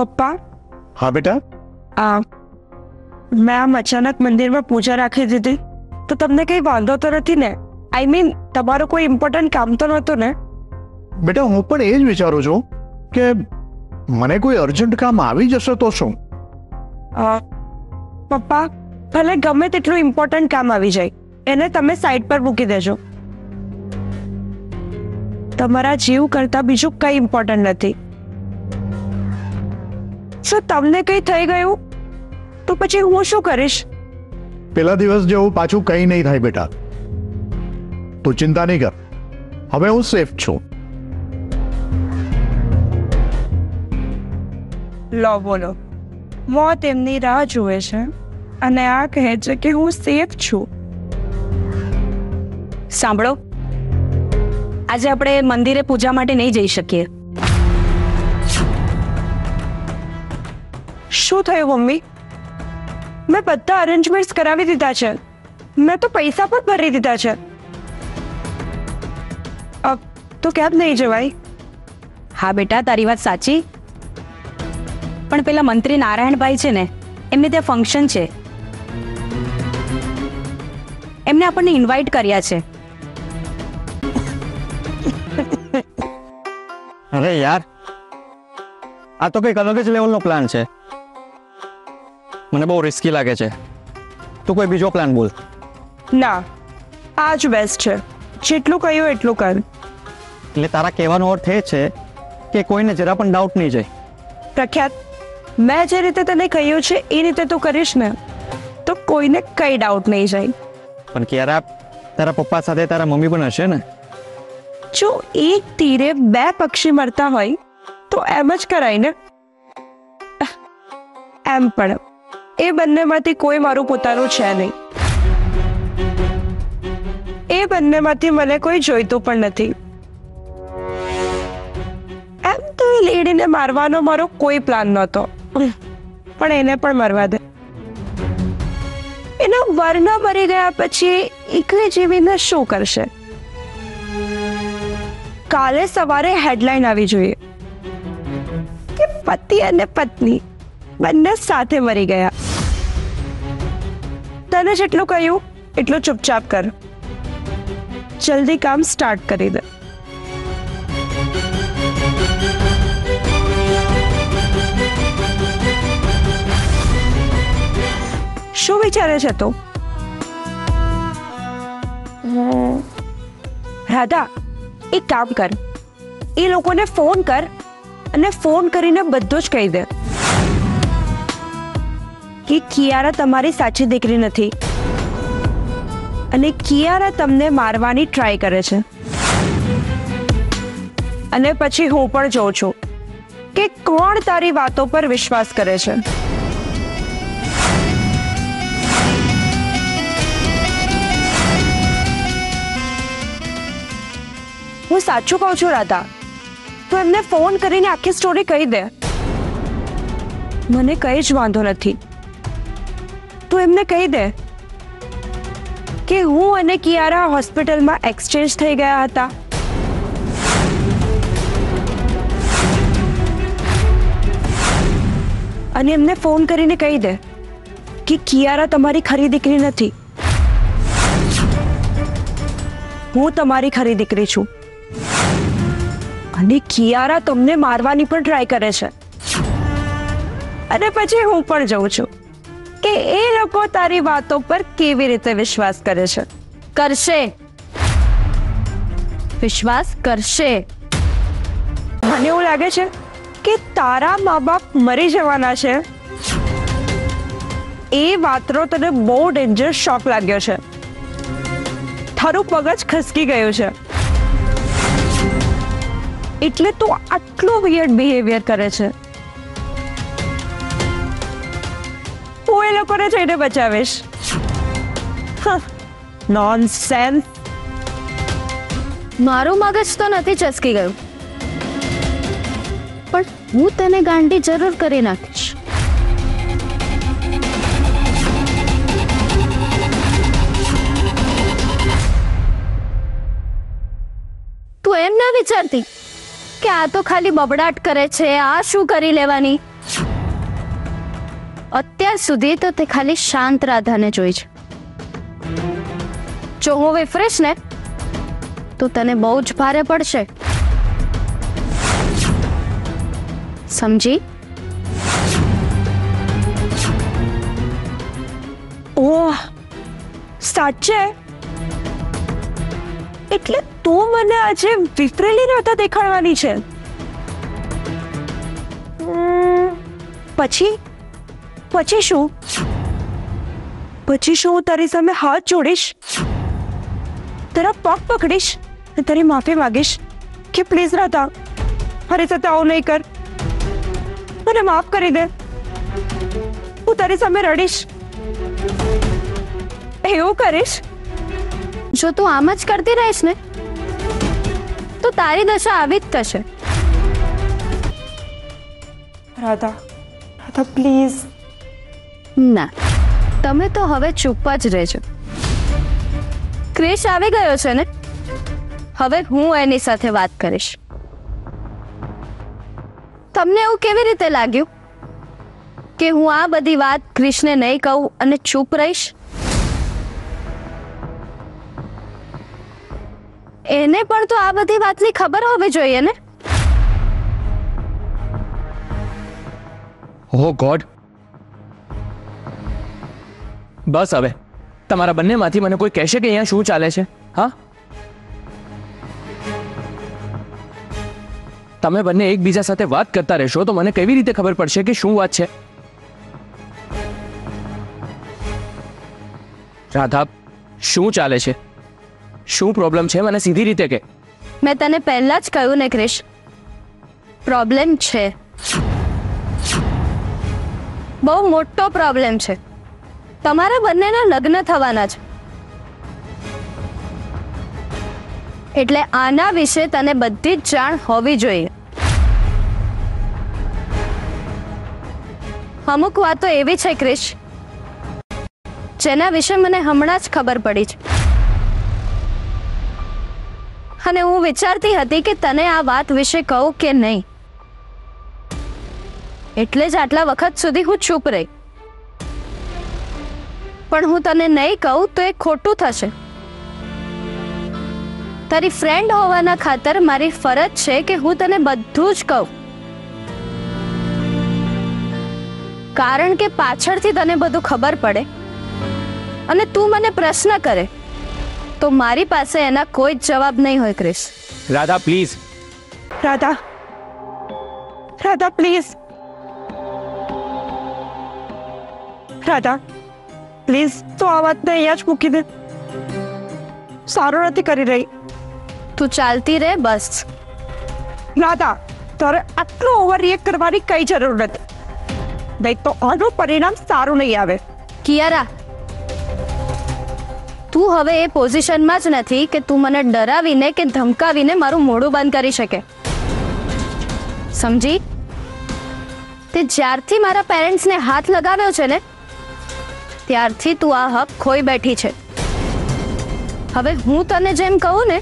પપ્પા હા બેટા આ મેં આમ અચાનક મંદિરમાં પૂજા રાખી દીધી તો તમને કંઈ વાંધો તો નથી ને આઈ મીન તમારું કોઈ ઇમ્પોર્ટન્ટ કામ તો નહોતું ને બેટા હું પણ એ જ વિચારું છું કે મને કોઈ અર્જન્ટ કામ આવી જશે તો શું અ, પપ્પા ભલે ગમે તેટલું ઇમ્પોર્ટન્ટ કામ આવી જાય એને તમે સાઈડ પર મૂકી દેજો તમારા જીવ કરતાં બીજું કંઈ ઇમ્પોર્ટન્ટ નથી જો તમને કંઈ થઈ ગયું તો પછી હું શું કરીશ પેલા દિવસ જેવું પાછું કંઈ નહીં થાય બેટા તું ચિંતા નહીં કર હવે હું સેફ છું લો બોલો મોત એમની રાહ જુએ છે અને આ કહે છે કે હું સેફ છું સાંભળો આજે આપણે મંદિરે પૂજા માટે નહીં જઈ શકીએ શું થયું મમ્મી મેં બધા અરેન્જમેન્ટ્સ કરાવી દીધા છે મેં તો પૈસા પણ ભરી દીધા છે અબ તો કેબ નહીં જવાય હા બેટા તારી વાત સાચી પણ પેલા મંત્રી નારાયણભાઈ છે ને એમને ત્યાં ફંક્શન છે એમને આપણને ઇન્વાઇટ કર્યા છે અરે યાર આ તો કંઈક અલગ જ લેવલનો પ્લાન છે મને બહુ રિસ્કી લાગે છે તું કોઈ બીજો પ્લાન બોલ ના આ જ બેસ્ટ છે જેટલું કહ્યું એટલું કર એટલે તારા કહેવાનો અર્થ એ છે કે કોઈને જરા પણ ડાઉટ નહીં જાય પ્રખ્યાત મેં જે રીતે તને કહ્યું છે એ રીતે તું કરીશ ને તો કોઈને કઈ ડાઉટ નહીં જાય પણ ક્યારે તારા પપ્પા સાથે તારા મમ્મી પણ હશે ને જો એક તીરે બે પક્ષી મરતા હોય તો એમ જ કરાય ને એમ પણ એ બન્નેમાંથી કોઈ મારું પોતાનું છે નહીં એ બન્નેમાંથી મને કોઈ જોઈતું પણ નથી એમ તો એને લેડીને મારવાનો મારો કોઈ પ્લાન નતો પણ એને પણ મારવા દઉં એના વર્ના મરી ગયા પછી એકલી જીવીને શો કરશે કાલ સવારે હેડલાઇન આવી જોઈએ કે પતિ અને પત્ની બંને સાથે મરી ગયા તને જેટલું કહ્યું એટલું ચૂપચાપ કર જલ્દી કામ સ્ટાર્ટ કરી દે શું વિચારે છે તું રાધા એક કામ કર એ લોકોને ફોન કર અને ફોન કરીને બધું જ કહી દે કે કિયારા તમારી સાચી દેખલી નથી અને કિયારા તમે મારવાની ટ્રાય કરે છે અને પછી હું પણ જોઉ છું કે કોણ તારી વાતો પર વિશ્વાસ કરે છે હું સાચું કહું છું રાધા તું મને ફોન કરીને આખી સ્ટોરી કહી દે મને કઈ જ વાંધો નથી तो हमने कह दे कि हूं अने कियारा हॉस्पिटल में एक्सचेंज થઈ ગયા હતા અને हमने ફોન કરીને કહી દે કે કિયારા તમારી ખરી દીકરી નથી હું તમારી ખરી દીકરી છું અને કિયારા તમે મારવાની પણ ટ્રાય કરે છે અરે પછી હું પણ જઉં છું કે એ લોકો તારી વાતો પર કેવી રીતે વિશ્વાસ કરે છે કરશે વિશ્વાસ કરશે મને લાગે છે કે તારા માબાપ મરી જવાના છે એ વાતો તને બહુ ડેન્જર શૉક લાગ્યો છે થારું પગ જ ખસકી ગયું છે એટલે તો આટલો વિયર્ડ બિહેવિયર કરે છે ઉપર જ એને બચાવીશ નોનસેન્સ મારું મગજ તો નથી ચસકી ગયું પણ હું તને ગાંડી જરૂર કરી નાખીશ તું એમ ના વિચારતી કે આ તો ખાલી બબડાટ કરે છે આ શું કરી લેવાની અત્યાર સુધી તો તે ખાલી શાંત રાધાને જોઈ છે જો હું વિફરીશ ને તો તને બહુ જ ભારે પડશે સમજી ઓહ સાચે એટલે તું મને આજે વિફરેલી રાધા દેખાડવાની છે પછી પછી શું પછી શું હું તારી સામે હાથ જોડીશ તારા પગ પકડીશ અને તારી માફી માગીશ કે પ્લીઝ રાધા મારી સાથે આવું નહીં કર મને માફ કરી દે હું તારી સામે રડીશ એવું કરીશ જો તું આમ જ કરતી રહીશ ને તો તારી દશા આવી જ થશે રાધા રાધા પ્લીઝ ના તમે તો હવે ચૂપ જ રહેજો ક્રેશ આવી ગયો છે ને હવે હું એની સાથે વાત કરીશ તમને ઓ કેવી રીતે લાગ્યું કે હું આ બધી વાત કૃષ્ણે નઈ કહું અને ચૂપ રહીશ એને પણ તો આ બધી વાતની ખબર હોવી જોઈએ ને ઓ ગોડ बस हवे तमारा बन्ने माथी मने कोई कहसे कि अँ शू चाले हाँ ते बने एक बीजा साथ बात करता रहो तो मैंने कई रीते खबर पड़ से शू बात है राधा शू चा शू प्रॉब्लम है मैंने सीधी रीते के मैं तने पहला ज कहू ने क्रिश प्रॉब्लम बहुमोटो प्रॉब्लम है તમારું બનનાનું લગ્ન થવાના છે એટલે આના વિશે તને બધી જ જાણ હોવી જોઈએ હમકવા તો એવી છે ક્રિશ જેના વિશે મને હમણા જ ખબર પડી છે મને હું વિચારતી હતી કે તને આ વાત વિશે કઉ કે નહીં એટલે જ આટલા વખત સુધી હું ચૂપ રહી પણ હું તને નહીં કહું તો એ ખોટું થશે તારી ફ્રેન્ડ હોવાના ખાતર મારી ફરજ છે કે હું તને બધું જ કહું કારણ કે પાછળથી તને બધું ખબર પડે અને તું મને પ્રશ્ન કરે તો મારી પાસે એના કોઈ જ જવાબ નહીં હોય Krish Radha please Radha Radha please Radha please तो आवाज नहीं आज मुकी दे सारो रात करी रही तू चलती रहे बस राधा तारे अटलो ओवर रिएक्ट करवाने कई जरूरत नहीं तो आज परिणाम सारो नहीं आवे कियारा तू हवे ए पोजीशन में ज नहीं कि तू मने डरा भी ने कि धमका भी ने मारू मोड़ो बंद करी सके समझी ते जारती मारा पेरेंट्स ने हाथ लगावे हो ने તારથી તું આખ ખોઈ બેઠી છે હવે હું તને જેમ કહું ને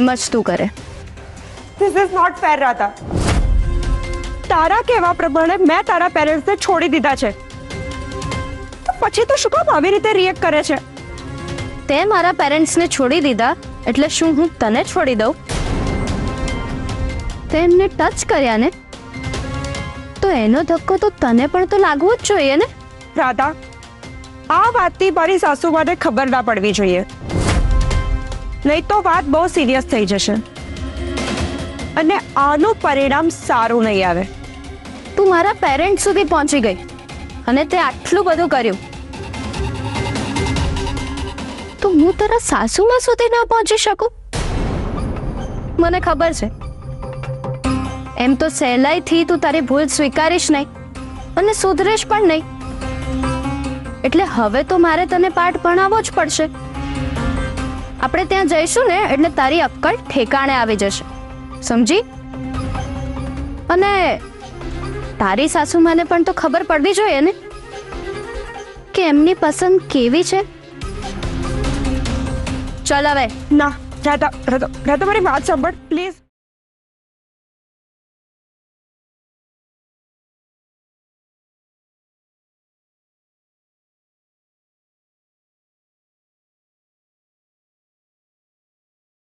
એમ જ તું કરે This is not fair રા તારા કેવા પ્રભને મે તારા પેરેન્ટ્સ ને છોડી દીધા છે પછી તો શુકમ આવી રીતે રીએક્ટ કરે છે તે મારા પેરેન્ટ્સ ને છોડી દીધા એટલે શું હું તને છોડી દઉં તેમે ટચ કર્યા ને તો એનો ધક્કો તો તને પણ તો લાગુ જ છે ને રાધા આ વાતની મારી સાસુ માટે ખબર ના પડવી જોઈએ નહીં તો વાત બહુ સિરિયસ થઈ જશે અને આનું પરિણામ સારું નહીં આવે તું મારા પેરેન્ટ સુધી પહોંચી ગઈ અને તે આટલું બધું કર્યું તો હું તારા સાસુમાં સુધી ના પહોંચી શકું મને ખબર છે એમ તો સહેલાઈથી તું તારી ભૂલ સ્વીકારીશ નહીં અને સુધરીશ પણ નહીં એટલે હવે તો મારે તને પાઠ ભણાવવો જ પડશે આપણે ત્યાં જઈશું ને એટલે તારી અક્કલ ઠેકાણે આવી જશે સમજી અને તારી સાસુ માને પણ તો ખબર પડવી જોઈએ ને કે એમની પસંદ કેવી છે ચલ હવે ના રાધા રાધા રાધા મારી વાત સાંભળ પ્લીઝ